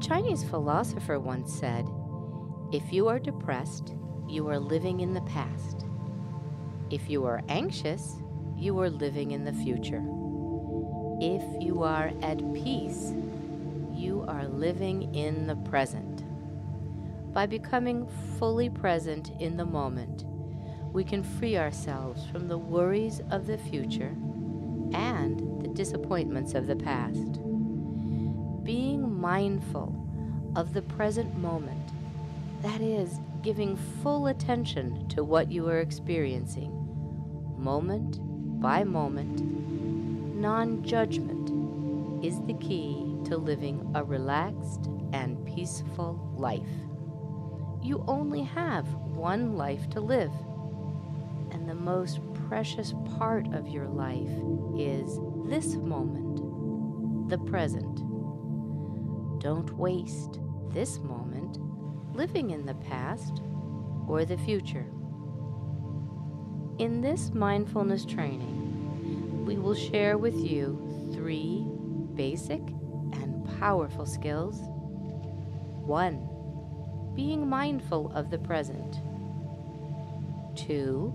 Chinese philosopher once said, If you are depressed, you are living in the past. If you are anxious, you are living in the future. If you are at peace, you are living in the present. By becoming fully present in the moment, we can free ourselves from the worries of the future and the disappointments of the past. Mindful of the present moment, that is, giving full attention to what you are experiencing, moment by moment, non judgment is the key to living a relaxed and peaceful life. You only have one life to live, and the most precious part of your life is this moment, the present. Don't waste this moment living in the past or the future. In this mindfulness training, we will share with you three basic and powerful skills. One, being mindful of the present. Two,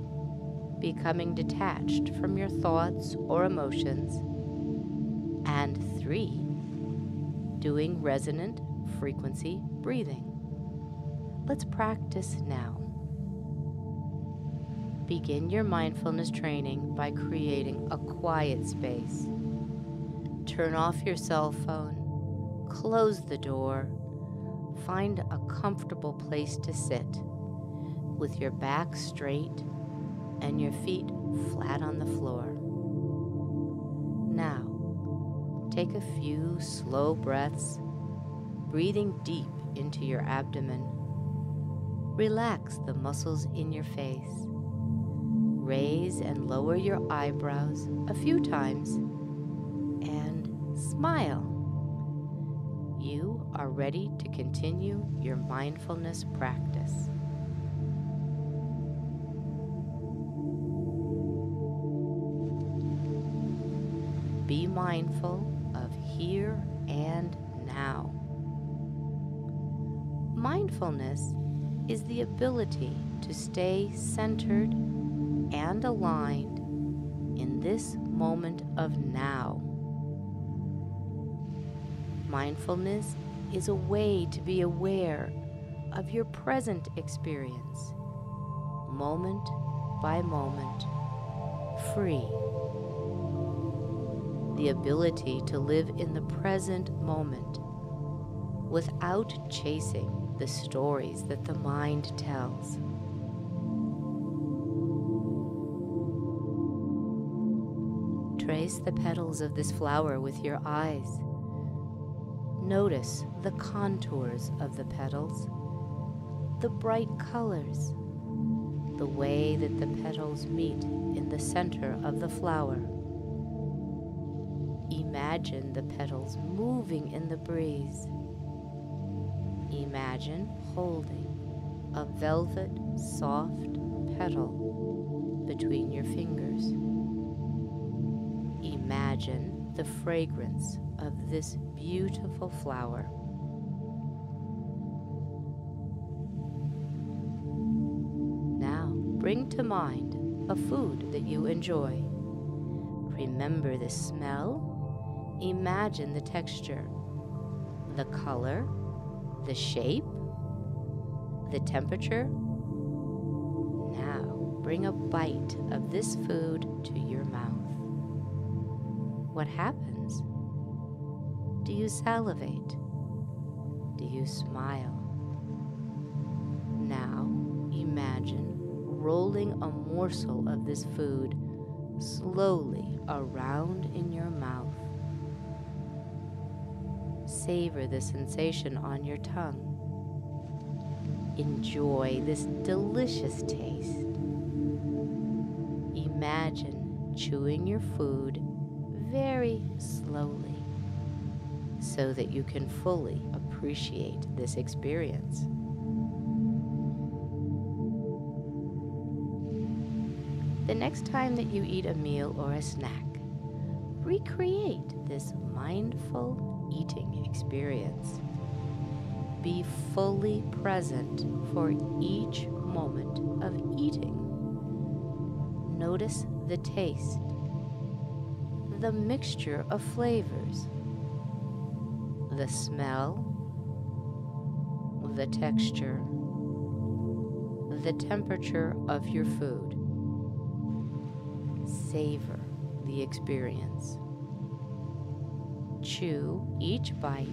becoming detached from your thoughts or emotions. And three, doing resonant frequency breathing. Let's practice now. Begin your mindfulness training by creating a quiet space. Turn off your cell phone, close the door, find a comfortable place to sit with your back straight and your feet flat on the floor. Take a few slow breaths, breathing deep into your abdomen. Relax the muscles in your face. Raise and lower your eyebrows a few times and smile. You are ready to continue your mindfulness practice. Be mindful here and now. Mindfulness is the ability to stay centered and aligned in this moment of now. Mindfulness is a way to be aware of your present experience, moment by moment, free. The ability to live in the present moment without chasing the stories that the mind tells. Trace the petals of this flower with your eyes. Notice the contours of the petals, the bright colors, the way that the petals meet in the center of the flower. Imagine the petals moving in the breeze. Imagine holding a velvet soft petal between your fingers. Imagine the fragrance of this beautiful flower. Now bring to mind a food that you enjoy. Remember the smell, imagine the texture, the color, the shape, the temperature. Now bring a bite of this food to your mouth. What happens? Do you salivate? Do you smile? Now imagine rolling a morsel of this food slowly around in your mouth. Savor the sensation on your tongue. Enjoy this delicious taste. Imagine chewing your food very slowly so that you can fully appreciate this experience. The next time that you eat a meal or a snack, recreate this mindful eating experience. Be fully present for each moment of eating. Notice the taste, the mixture of flavors, the smell, the texture, the temperature of your food. Savor the experience. Chew each bite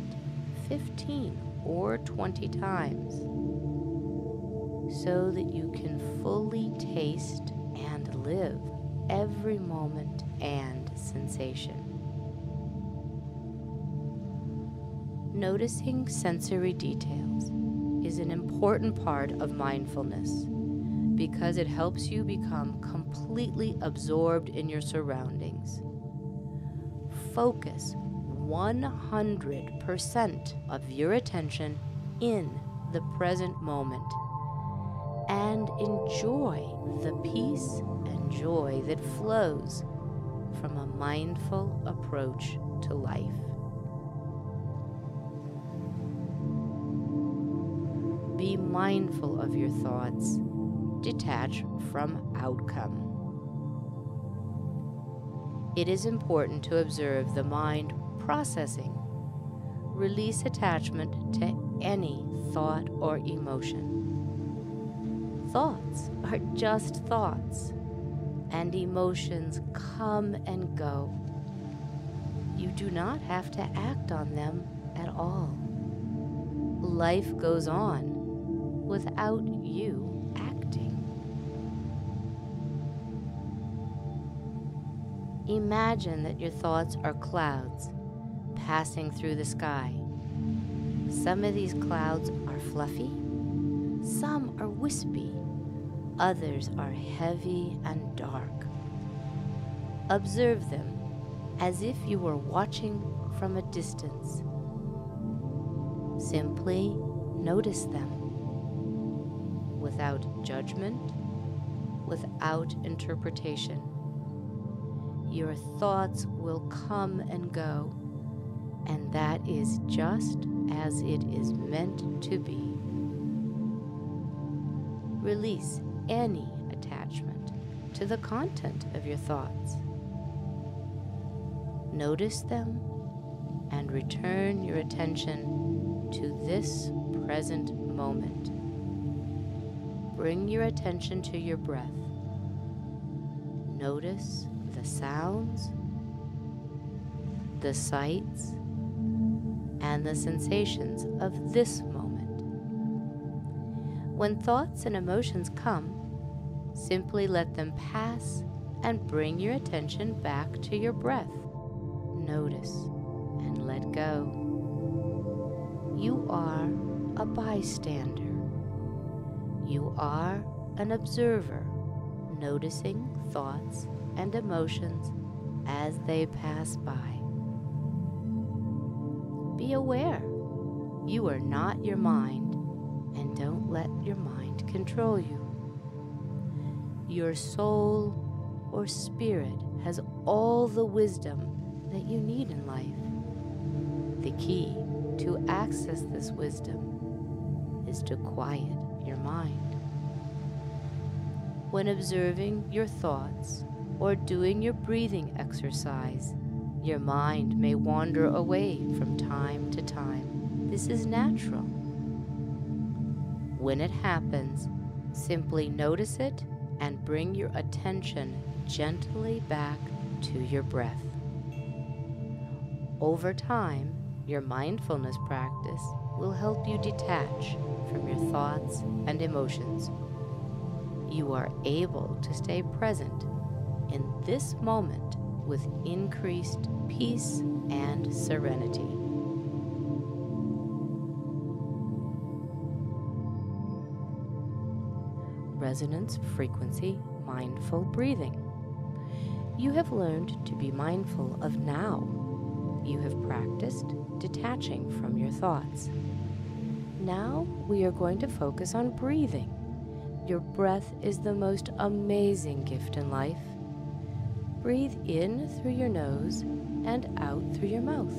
15 or 20 times so that you can fully taste and live every moment and sensation. Noticing sensory details is an important part of mindfulness because it helps you become completely absorbed in your surroundings. Focus 100% of your attention in the present moment and enjoy the peace and joy that flows from a mindful approach to life. Be mindful of your thoughts. Detach from outcome. It is important to observe the mind processing. Release attachment to any thought or emotion. Thoughts are just thoughts, and emotions come and go. You do not have to act on them at all. Life goes on without you acting. Imagine that your thoughts are clouds passing through the sky. Some of these clouds are fluffy, some are wispy, others are heavy and dark. Observe them as if you were watching from a distance. Simply notice them without judgment, without interpretation. Your thoughts will come and go and that is just as it is meant to be. Release any attachment to the content of your thoughts. Notice them and return your attention to this present moment. Bring your attention to your breath. Notice the sounds, the sights, and the sensations of this moment. When thoughts and emotions come, simply let them pass and bring your attention back to your breath. Notice and let go. You are a bystander. You are an observer, noticing thoughts and emotions as they pass by be aware. You are not your mind, and don't let your mind control you. Your soul or spirit has all the wisdom that you need in life. The key to access this wisdom is to quiet your mind. When observing your thoughts or doing your breathing exercise, your mind may wander away from time to time. This is natural. When it happens, simply notice it and bring your attention gently back to your breath. Over time, your mindfulness practice will help you detach from your thoughts and emotions. You are able to stay present in this moment with increased peace and serenity. Resonance frequency mindful breathing. You have learned to be mindful of now. You have practiced detaching from your thoughts. Now we are going to focus on breathing. Your breath is the most amazing gift in life. Breathe in through your nose and out through your mouth.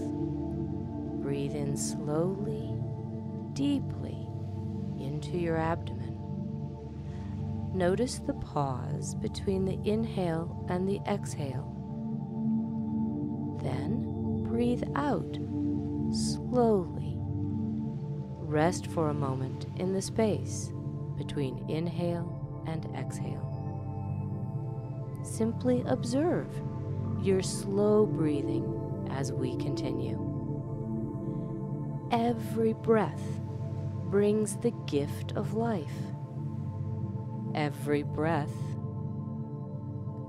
Breathe in slowly deeply into your abdomen. Notice the pause between the inhale and the exhale. Then breathe out slowly. Rest for a moment in the space between inhale and exhale. Simply observe your slow breathing as we continue. Every breath brings the gift of life. Every breath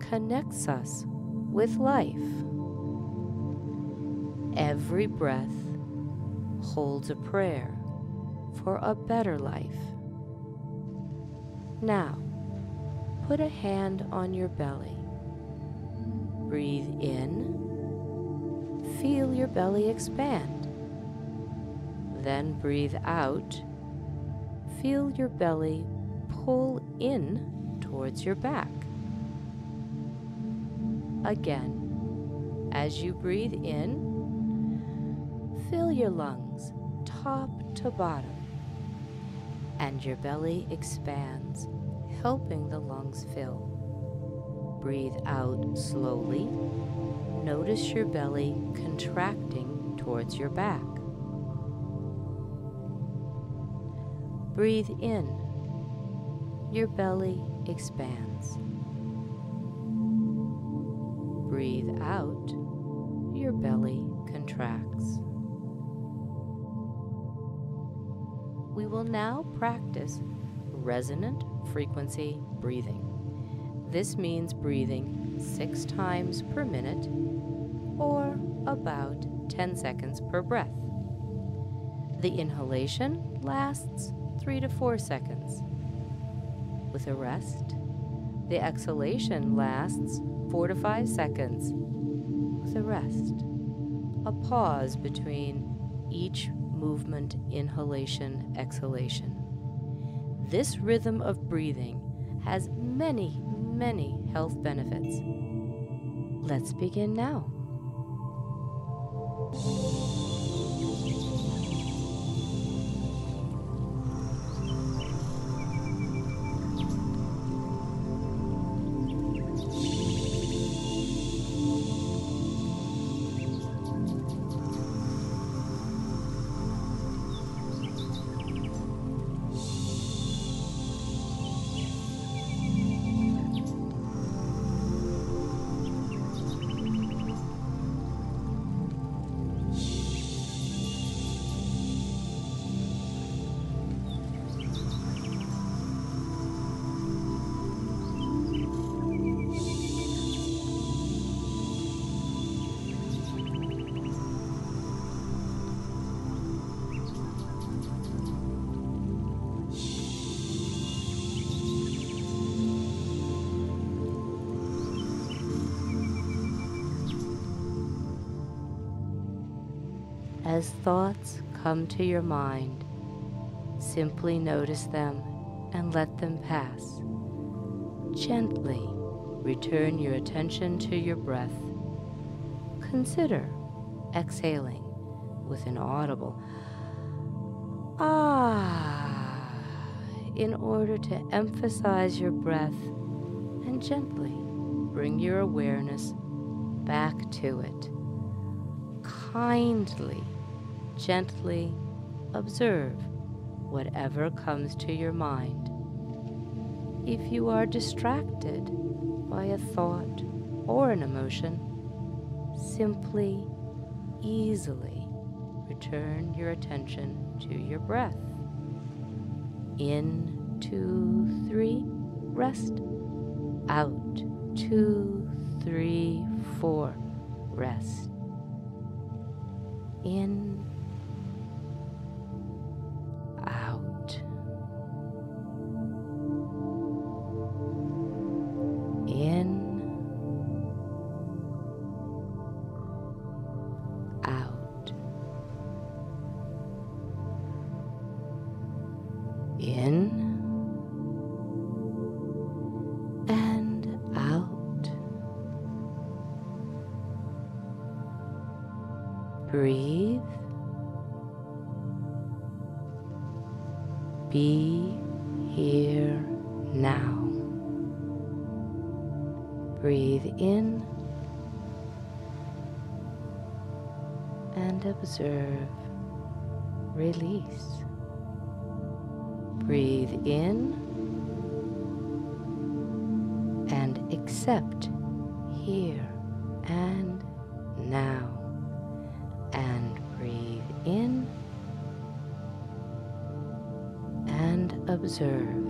connects us with life. Every breath holds a prayer for a better life. Now, put a hand on your belly. Breathe in. Feel your belly expand. Then breathe out. Feel your belly pull in towards your back. Again, as you breathe in, fill your lungs top to bottom, and your belly expands, helping the lungs fill. Breathe out slowly. Notice your belly contracting towards your back. Breathe in. Your belly expands. Breathe out. Your belly contracts. We will now practice resonant frequency breathing. This means breathing six times per minute or about 10 seconds per breath. The inhalation lasts three to four seconds. With a rest, the exhalation lasts four to five seconds with a rest. A pause between each movement, inhalation, exhalation. This rhythm of breathing has many, many health benefits. Let's begin now. As thoughts come to your mind, simply notice them and let them pass. Gently return your attention to your breath. Consider exhaling with an audible ah in order to emphasize your breath and gently bring your awareness back to it. Kindly gently observe whatever comes to your mind. If you are distracted by a thought or an emotion, simply, easily return your attention to your breath. In, two, three, rest. Out, two, three, four, rest. In, Breathe. be here now. Breathe in and observe. Release. Breathe in and accept here and now. And breathe in and observe.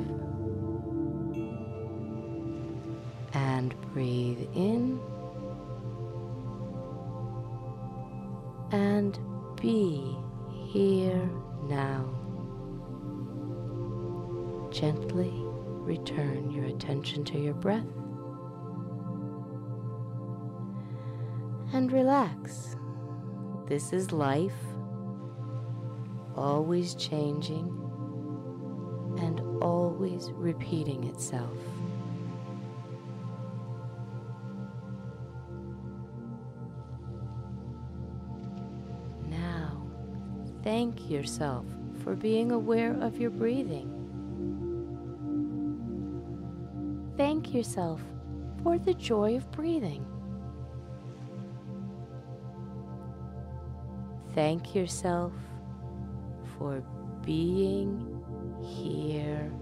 And breathe in Gently return your attention to your breath and relax. This is life, always changing and always repeating itself. Now, thank yourself for being aware of your breathing. Thank yourself for the joy of breathing. Thank yourself for being here